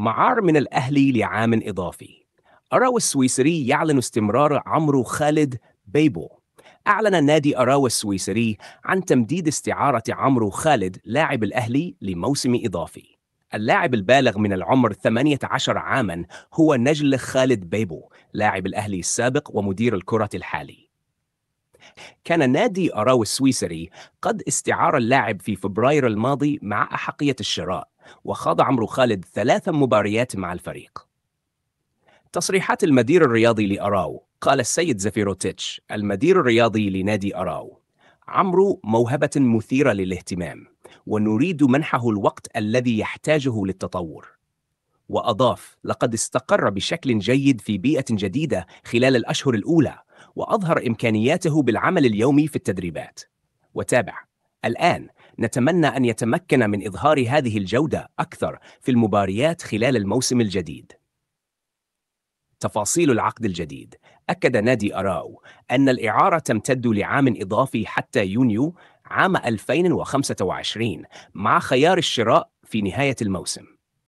معار من الأهلي لعام إضافي. أراو السويسري يعلن استمرار عمرو خالد بيبو. أعلن النادي أراو السويسري عن تمديد استعارة عمرو خالد لاعب الأهلي لموسم إضافي. اللاعب البالغ من العمر 18 عاما هو نجل خالد بيبو لاعب الأهلي السابق ومدير الكرة الحالي. كان نادي أراو السويسري قد استعار اللاعب في فبراير الماضي مع أحقية الشراء. وخاض عمرو خالد ثلاث مباريات مع الفريق. تصريحات المدير الرياضي لأراو قال السيد زفيروتيتش المدير الرياضي لنادي أراو عمرو موهبة مثيرة للاهتمام ونريد منحه الوقت الذي يحتاجه للتطور. وأضاف لقد استقر بشكل جيد في بيئة جديدة خلال الأشهر الأولى وأظهر إمكانياته بالعمل اليومي في التدريبات. وتابع الآن نتمنى أن يتمكن من إظهار هذه الجودة أكثر في المباريات خلال الموسم الجديد. تفاصيل العقد الجديد. أكد نادي أراو أن الإعارة تمتد لعام إضافي حتى يونيو عام 2025 مع خيار الشراء في نهاية الموسم.